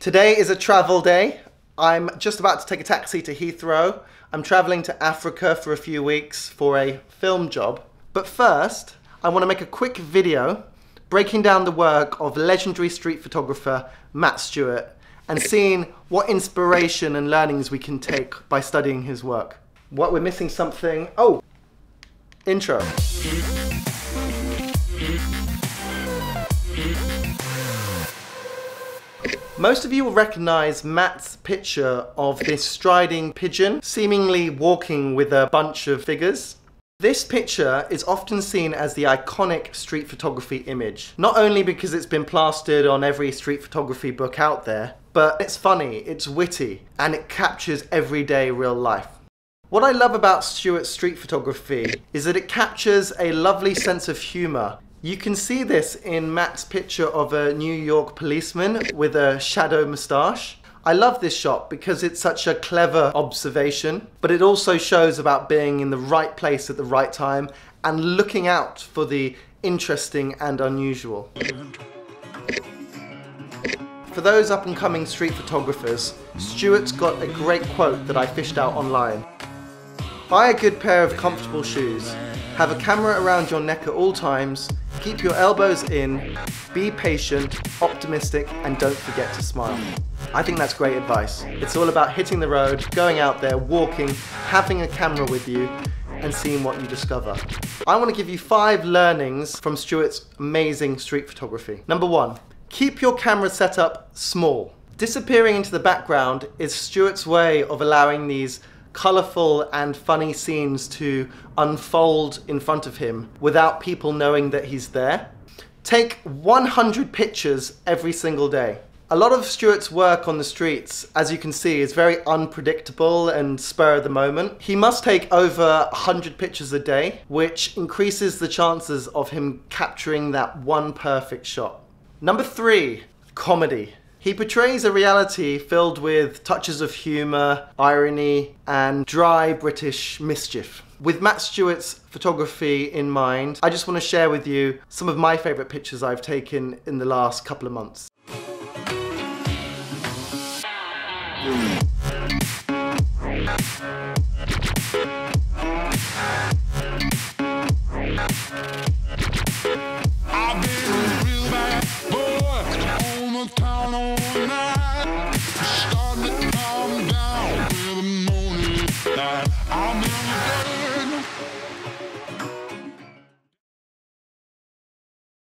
Today is a travel day. I'm just about to take a taxi to Heathrow. I'm traveling to Africa for a few weeks for a film job. But first, I want to make a quick video breaking down the work of legendary street photographer Matt Stuart and seeing what inspiration and learnings we can take by studying his work. What we're missing something. Oh, intro. Most of you will recognize Matt's picture of this striding pigeon, seemingly walking with a bunch of figures. This picture is often seen as the iconic street photography image, not only because it's been plastered on every street photography book out there, but it's funny, it's witty, and it captures everyday real life. What I love about Stuart's street photography is that it captures a lovely sense of humour you can see this in Matt's picture of a New York policeman with a shadow moustache. I love this shot because it's such a clever observation, but it also shows about being in the right place at the right time and looking out for the interesting and unusual. For those up and coming street photographers, Stuart's got a great quote that I fished out online. Buy a good pair of comfortable shoes, have a camera around your neck at all times, Keep your elbows in, be patient, optimistic, and don't forget to smile. I think that's great advice. It's all about hitting the road, going out there, walking, having a camera with you, and seeing what you discover. I want to give you five learnings from Stuart's amazing street photography. Number one, keep your camera setup small. Disappearing into the background is Stuart's way of allowing these colourful and funny scenes to unfold in front of him without people knowing that he's there. Take 100 pictures every single day. A lot of Stuart's work on the streets, as you can see, is very unpredictable and spur of the moment. He must take over 100 pictures a day, which increases the chances of him capturing that one perfect shot. Number three, comedy. He portrays a reality filled with touches of humour, irony, and dry British mischief. With Matt Stuart's photography in mind, I just want to share with you some of my favourite pictures I've taken in the last couple of months.